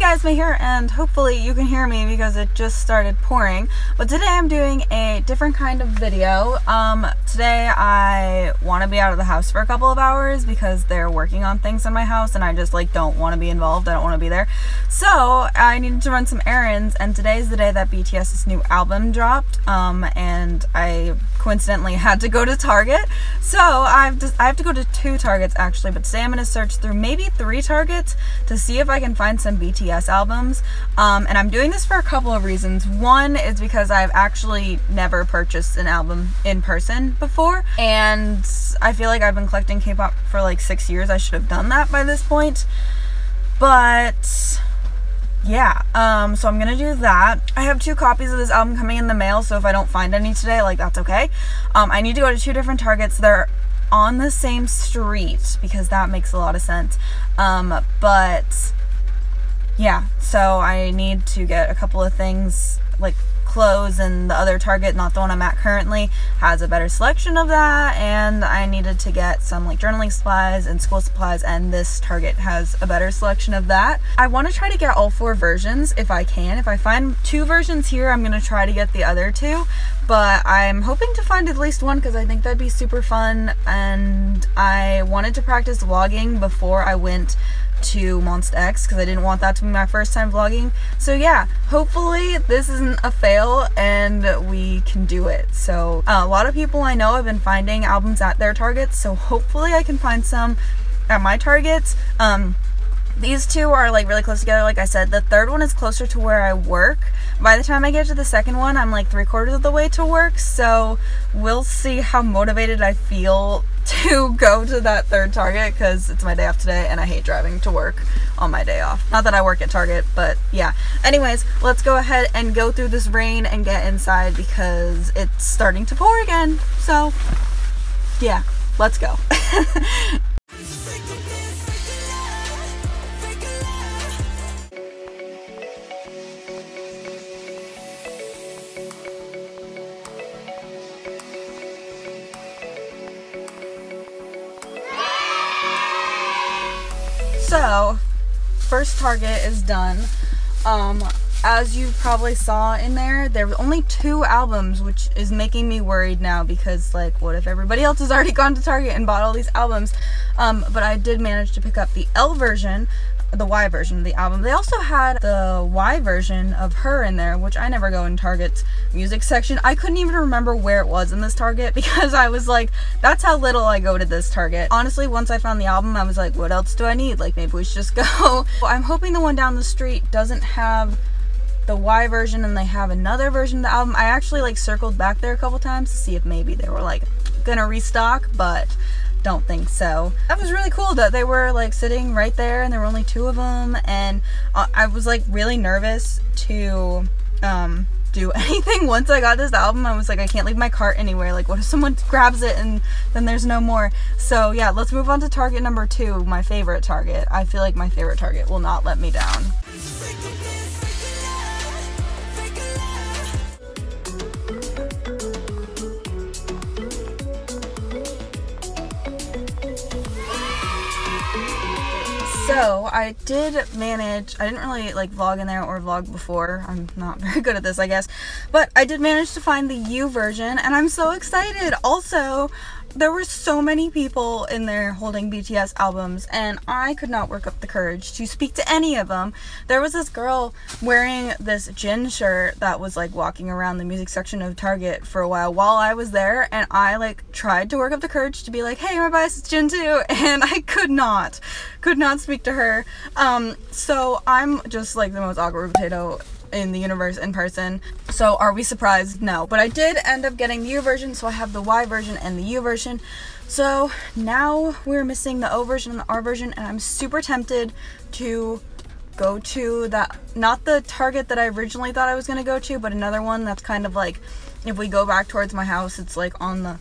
guys, May here, and hopefully you can hear me because it just started pouring. But today I'm doing a different kind of video. Um, today I want to be out of the house for a couple of hours because they're working on things in my house and I just like don't want to be involved. I don't want to be there. So I needed to run some errands and today's the day that BTS's new album dropped. Um, and I coincidentally had to go to Target. So I've just, I have to go to two Targets actually, but today I'm going to search through maybe three Targets to see if I can find some BTS albums. Um, and I'm doing this for a couple of reasons. One is because I've actually never purchased an album in person before, and I feel like I've been collecting K pop for like six years. I should have done that by this point. But yeah um so i'm gonna do that i have two copies of this album coming in the mail so if i don't find any today like that's okay um i need to go to two different targets they're on the same street because that makes a lot of sense um but yeah, so I need to get a couple of things like clothes and the other Target, not the one I'm at currently, has a better selection of that and I needed to get some like journaling supplies and school supplies and this Target has a better selection of that. I want to try to get all four versions if I can. If I find two versions here, I'm going to try to get the other two, but I'm hoping to find at least one because I think that'd be super fun and I wanted to practice vlogging before I went to Monsta X because I didn't want that to be my first time vlogging. So yeah, hopefully this isn't a fail and we can do it. So uh, a lot of people I know have been finding albums at their targets, so hopefully I can find some at my targets. Um, these two are like really close together like I said. The third one is closer to where I work. By the time I get to the second one, I'm like three quarters of the way to work, so we'll see how motivated I feel to go to that third Target because it's my day off today and I hate driving to work on my day off. Not that I work at Target, but yeah. Anyways, let's go ahead and go through this rain and get inside because it's starting to pour again. So, yeah, let's go. So, first target is done. Um, as you probably saw in there, there were only two albums, which is making me worried now because, like, what if everybody else has already gone to Target and bought all these albums? Um, but I did manage to pick up the L version, the Y version of the album. They also had the Y version of her in there, which I never go in Target's music section. I couldn't even remember where it was in this Target because I was like, that's how little I go to this Target. Honestly, once I found the album, I was like, what else do I need? Like, maybe we should just go. I'm hoping the one down the street doesn't have the Y version and they have another version of the album. I actually like circled back there a couple times to see if maybe they were like gonna restock, but don't think so. That was really cool that they were like sitting right there and there were only two of them and I was like really nervous to um, do anything once I got this album. I was like I can't leave my cart anywhere. Like what if someone grabs it and then there's no more. So yeah, let's move on to target number two, my favorite target. I feel like my favorite target will not let me down. So I did manage, I didn't really like vlog in there or vlog before. I'm not very good at this, I guess. But I did manage to find the U version and I'm so excited. Also, there were so many people in there holding BTS albums and I could not work up the courage to speak to any of them. There was this girl wearing this Jin shirt that was like walking around the music section of Target for a while while I was there and I like tried to work up the courage to be like, hey, my bias is Jin too and I could not, could not speak to her. Um, so I'm just like the most awkward potato in the universe in person. So are we surprised? No. But I did end up getting the U version, so I have the Y version and the U version. So now we're missing the O version and the R version, and I'm super tempted to go to that, not the Target that I originally thought I was going to go to, but another one that's kind of like, if we go back towards my house, it's like on the,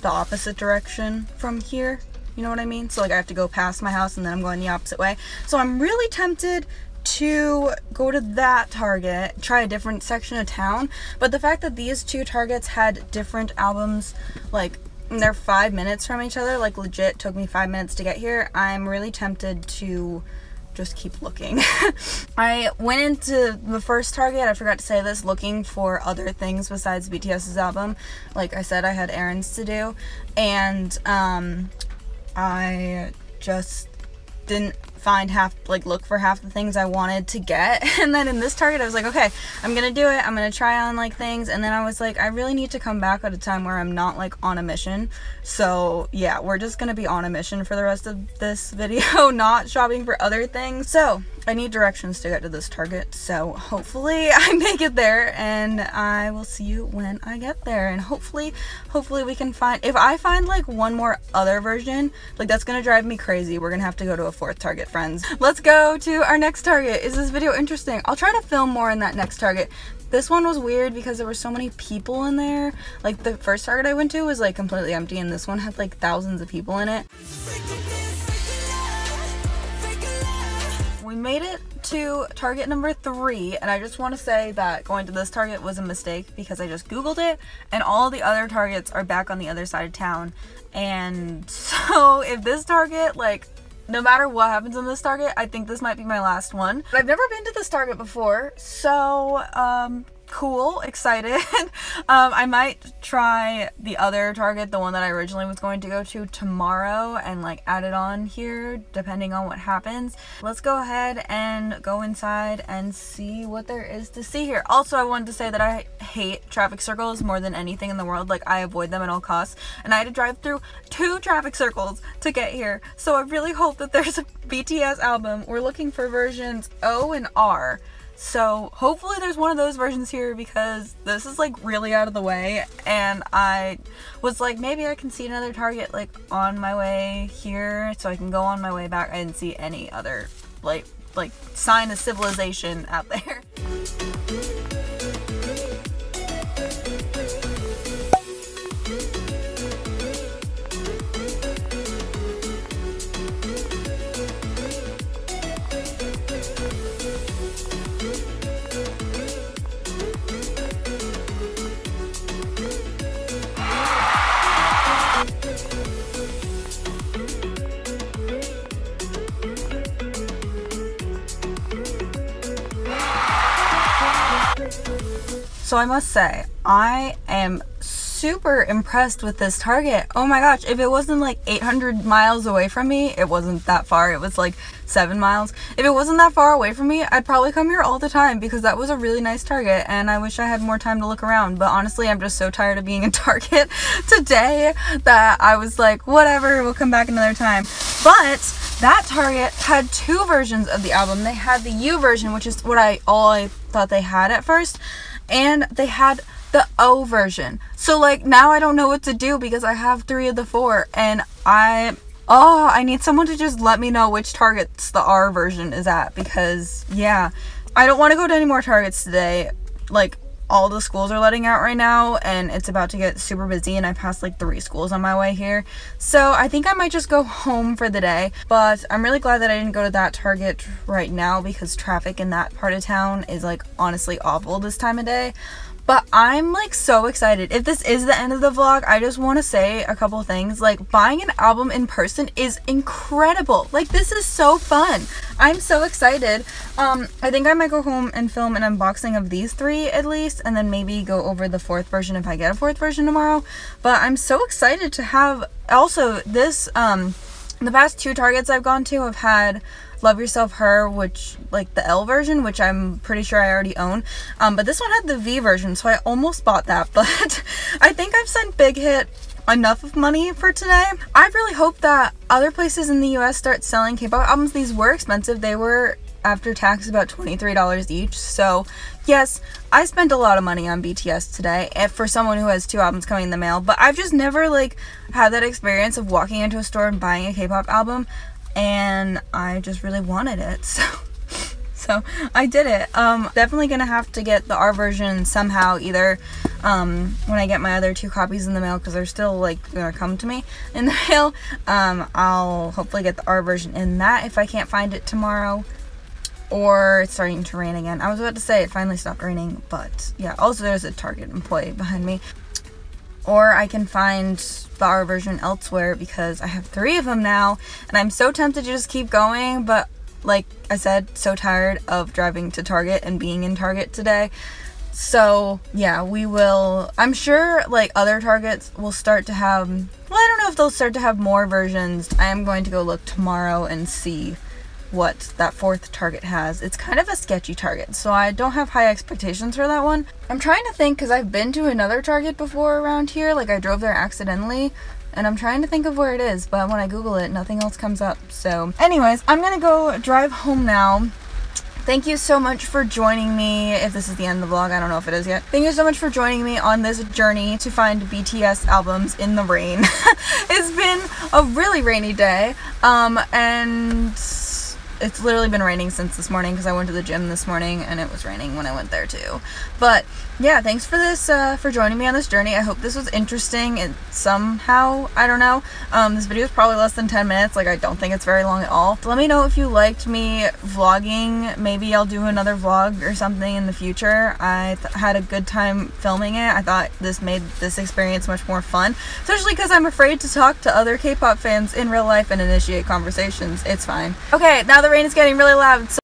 the opposite direction from here. You know what I mean? So like I have to go past my house and then I'm going the opposite way. So I'm really tempted to go to that Target, try a different section of town. But the fact that these two Targets had different albums, like they're five minutes from each other, like legit took me five minutes to get here, I'm really tempted to just keep looking. I went into the first Target, I forgot to say this, looking for other things besides BTS's album. Like I said, I had errands to do, and um, I just didn't find half like look for half the things I wanted to get. And then in this target I was like okay I'm gonna do it. I'm gonna try on like things. And then I was like I really need to come back at a time where I'm not like on a mission. So yeah we're just gonna be on a mission for the rest of this video not shopping for other things. So I need directions to get to this target, so hopefully I make it there and I will see you when I get there. And hopefully, hopefully we can find, if I find like one more other version, like that's gonna drive me crazy. We're gonna have to go to a fourth target, friends. Let's go to our next target. Is this video interesting? I'll try to film more in that next target. This one was weird because there were so many people in there. Like the first target I went to was like completely empty and this one had like thousands of people in it. We made it to target number three and I just want to say that going to this target was a mistake because I just googled it and all the other targets are back on the other side of town. And so if this target like no matter what happens in this target I think this might be my last one. I've never been to this target before so um cool, excited. um, I might try the other Target, the one that I originally was going to go to tomorrow and like add it on here depending on what happens. Let's go ahead and go inside and see what there is to see here. Also, I wanted to say that I hate traffic circles more than anything in the world. Like I avoid them at all costs and I had to drive through two traffic circles to get here. So I really hope that there's a BTS album. We're looking for versions O and R. So hopefully there's one of those versions here because this is like really out of the way and I was like maybe I can see another target like on my way here so I can go on my way back. I didn't see any other like like sign of civilization out there. So I must say, I am super impressed with this Target. Oh my gosh, if it wasn't like 800 miles away from me, it wasn't that far, it was like 7 miles. If it wasn't that far away from me, I'd probably come here all the time because that was a really nice Target and I wish I had more time to look around. But honestly, I'm just so tired of being in Target today that I was like, whatever, we'll come back another time. But that Target had two versions of the album. They had the U version, which is what I all I thought they had at first and they had the O version. So like now I don't know what to do because I have three of the four and I oh I need someone to just let me know which targets the R version is at because yeah I don't want to go to any more targets today like all the schools are letting out right now and it's about to get super busy and I passed like three schools on my way here. So I think I might just go home for the day. But I'm really glad that I didn't go to that Target right now because traffic in that part of town is like honestly awful this time of day. But I'm like so excited. If this is the end of the vlog, I just want to say a couple things. Like buying an album in person is incredible. Like this is so fun. I'm so excited. Um, I think I might go home and film an unboxing of these three at least and then maybe go over the fourth version if I get a fourth version tomorrow. But I'm so excited to have also this um the past two targets I've gone to have had Love Yourself Her, which like the L version, which I'm pretty sure I already own. Um, but this one had the V version, so I almost bought that. But I think I've sent Big Hit enough of money for today. I really hope that other places in the US start selling K-pop albums. These were expensive. They were after tax about $23 each. So yes, I spent a lot of money on BTS today and for someone who has two albums coming in the mail, but I've just never like had that experience of walking into a store and buying a K-pop album and I just really wanted it. So so I did it. Um, definitely gonna have to get the R version somehow, either um, when I get my other two copies in the mail, because they're still like gonna come to me in the mail. Um, I'll hopefully get the R version in that if I can't find it tomorrow. Or it's starting to rain again. I was about to say it finally stopped raining, but yeah. Also, there's a Target employee behind me. Or I can find the R version elsewhere because I have three of them now and I'm so tempted to just keep going but like I said, so tired of driving to Target and being in Target today. So, yeah, we will. I'm sure like other Targets will start to have. Well, I don't know if they'll start to have more versions. I am going to go look tomorrow and see what that fourth target has. It's kind of a sketchy target, so I don't have high expectations for that one. I'm trying to think because I've been to another target before around here, like I drove there accidentally, and I'm trying to think of where it is, but when I Google it, nothing else comes up. So, anyways, I'm gonna go drive home now. Thank you so much for joining me. If this is the end of the vlog, I don't know if it is yet. Thank you so much for joining me on this journey to find BTS albums in the rain. it's been a really rainy day, um, and it's literally been raining since this morning because I went to the gym this morning and it was raining when I went there too. But yeah, thanks for this, uh, for joining me on this journey. I hope this was interesting and somehow, I don't know. Um, this video is probably less than 10 minutes. Like, I don't think it's very long at all. let me know if you liked me vlogging. Maybe I'll do another vlog or something in the future. I had a good time filming it. I thought this made this experience much more fun, especially because I'm afraid to talk to other K-pop fans in real life and initiate conversations. It's fine. Okay, now the rain is getting really loud. So